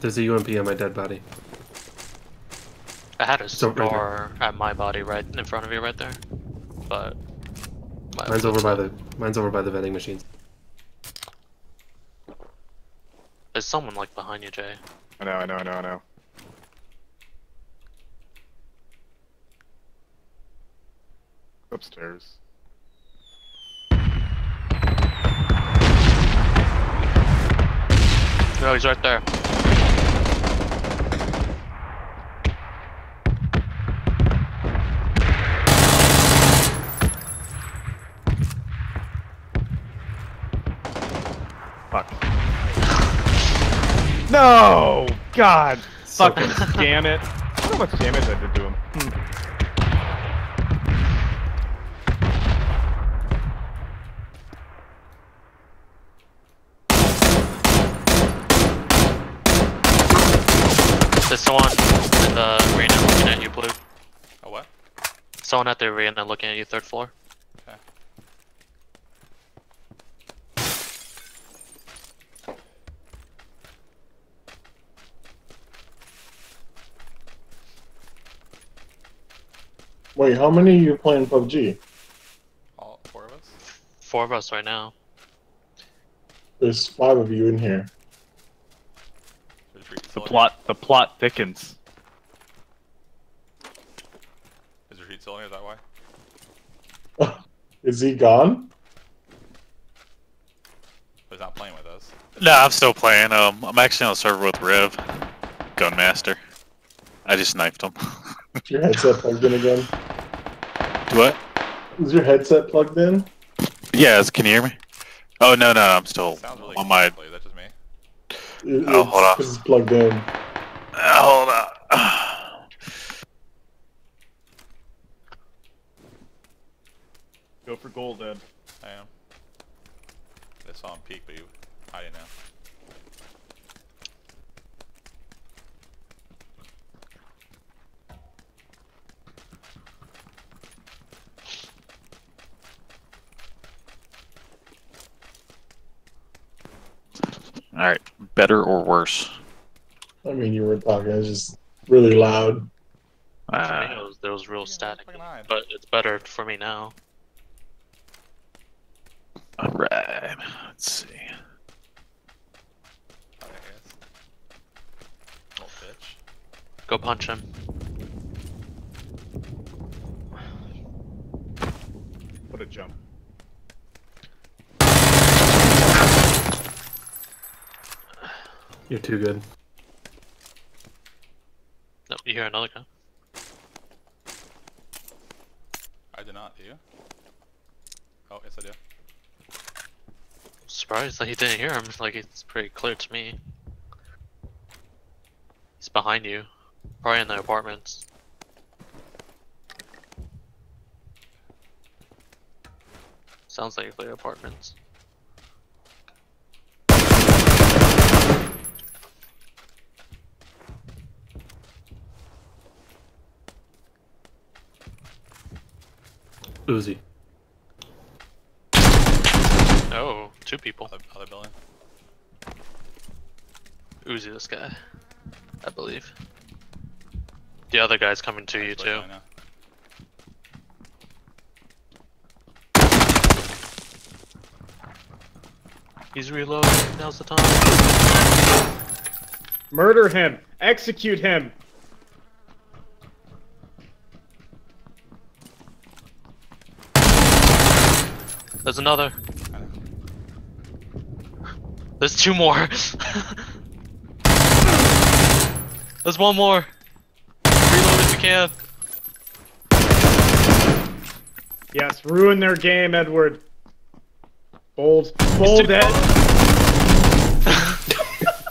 There's a UMP on my dead body. I had a So, right at my body right in front of you right there. But Mine's over by the mine's over by the vending machines. There's someone like behind you, Jay. I know, I know, I know, I know. Upstairs. No, he's right there. Fuck. No! God! So Fucking damn it. I don't how much damage I did to him. Hmm. There's someone in the arena looking at you, Blue. A what? Someone at the arena looking at you, third floor. Wait, how many are you playing PUBG? All four of us? Four of us right now. There's five of you in here. The plot, the plot thickens. here? Is retreat still in here? Is that why? Is he gone? He's not playing with us. No, I'm still playing. Um, I'm actually on a server with Rev, Gunmaster. I just knifed him. Your headset plugged in again? What? Is your headset plugged in? Yes, can you hear me? Oh no, no, I'm still really on my. quietly, Is that just me? It- Oh, it's hold on. 'cause It's plugged in. Uh, hold on. Go for gold, Ed. I am. I saw him peek, but you hiding now. All right, better or worse? I mean, you were talking. It was just really loud. For me, Uh, it was, there was real static. But it's better for me now. all right. Let's see. Oh, there he is. Little bitch. Go punch him. What a jump. You're too good. No, you hear another guy. I did not, do you? Oh, yes I do. Surprised that he didn't hear him. Like it's pretty clear to me. He's behind you, probably in the apartments. Sounds like the apartments. Uzi. Oh, two people. Other, other building. Uzi, this guy, I believe. The other guy's coming to you too. He's reloading. Now's the time. Murder him! Execute him! There's another. There's two more. There's one more. Reload if you can. Yes, ruin their game, Edward. Bold. Bold, too Ed.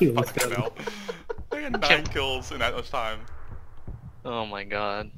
Let's Fucking hell. They had nine kills in that much time. Oh my god.